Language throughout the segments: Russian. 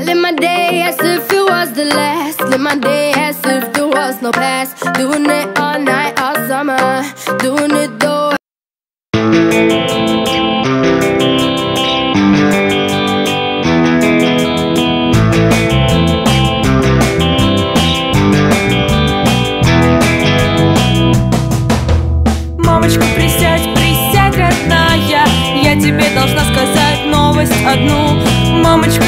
I live my day as if it was the last. Live my day as if there was no past. Doing it all night, all summer. Doing it though. Мамочка, присядь, присядь, родная Я тебе должна сказать новость одну Мамочка,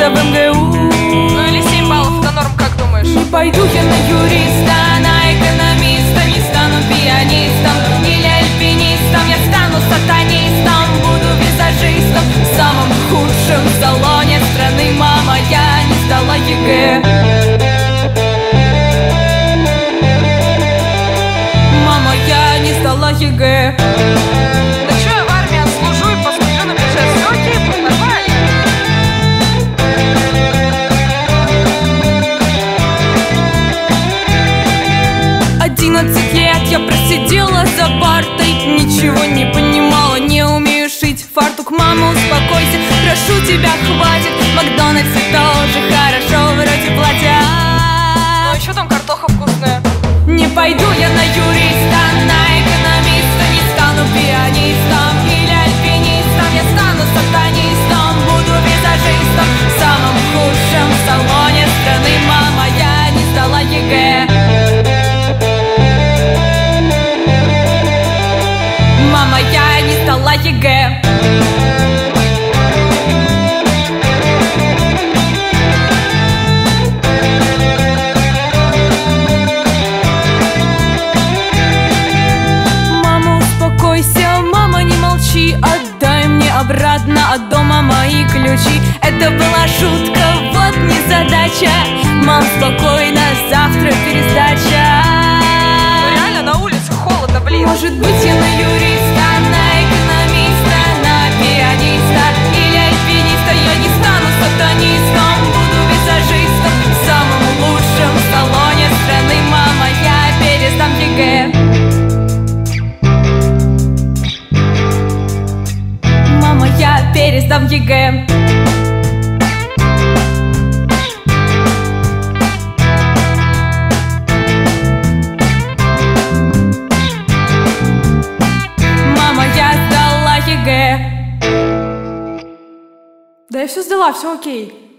учиться в МГУ. Ну или 7 баллов, это норм, как думаешь? Не пойду я на юриста, на экономиста Не стану пианистом или альпинистом Я стану сатанистом, буду визажистом В самом худшем салоне страны. Мама, я не сдала ЕГЭ. Мама, я не сдала ЕГЭ Одиннадцать лет я просидела за партой Ничего ЕГЭ Мама, успокойся, мама, не молчи Отдай мне обратно от дома мои ключи. Это была шутка, вот незадача Мам, спокойно, завтра пересдача пересдам ЕГЭ. Мама, я сдала ЕГЭ. Да я все сдала, все окей